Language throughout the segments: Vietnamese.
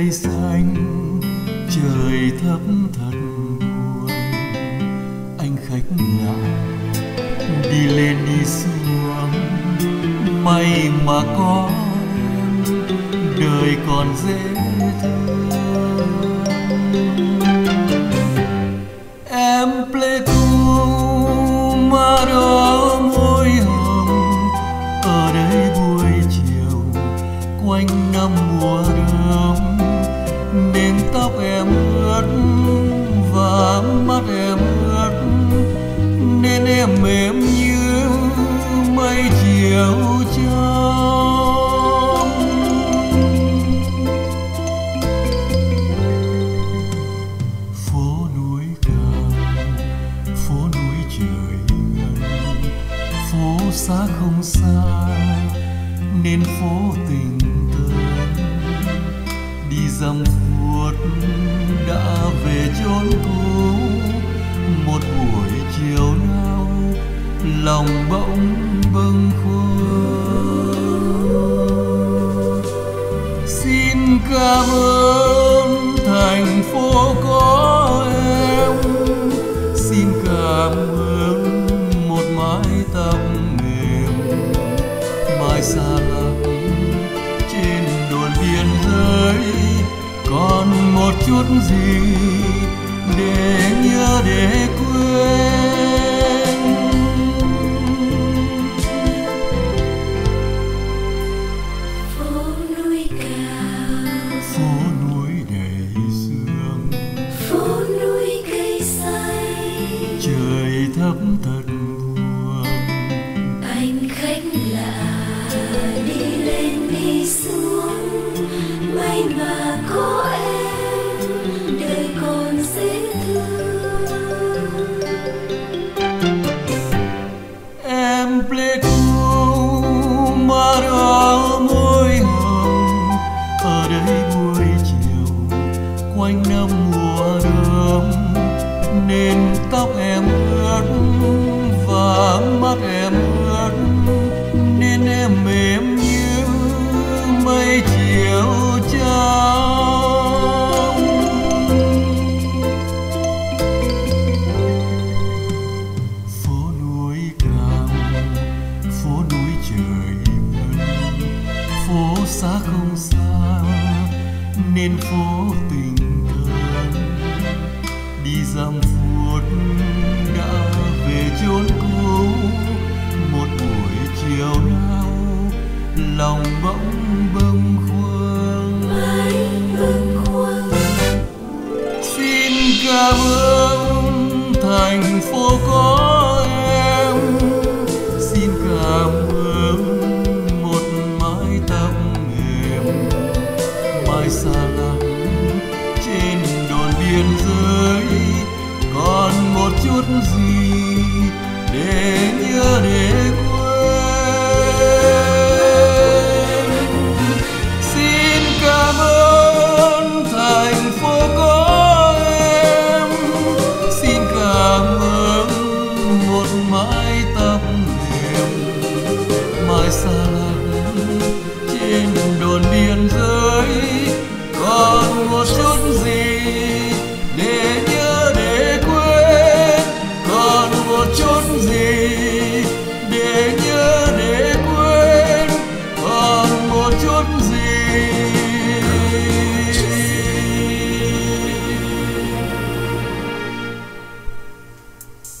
trời xanh, trời thấp thật buồn. Anh khách lạ, đi lên đi xuống. May mà có em, đời còn dễ thương. Em play xa không xa, nên phố tình thân. Đi dăm phút đã về chốn cũ. Một buổi chiều nao lòng bỗng bâng khuâng. Cảm ơn thành phố có em. Xin cảm ơn một mái tóc mềm mai xa lắm trên đồn biên giới. Còn một chút gì để nhớ để quên? Thấp thật buồn anh khách lạ đi lên đi xuống may mà có em đời còn dễ thương. Em pleiku mà đỏ môi hồng ở đây buổi chiều quanh năm chiều trong phố núi cao, phố núi trời ngân phố xa không xa, nên phố tình thân đi dăm phút đã về chốn cũ, một buổi chiều nào, lòng bỗng cảm ơn thành phố có em. Xin cảm ơn một mái tóc mềm mai xa lắm trên đồn biên giới. Còn một chút gì để nhớ để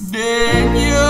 Daniel. you?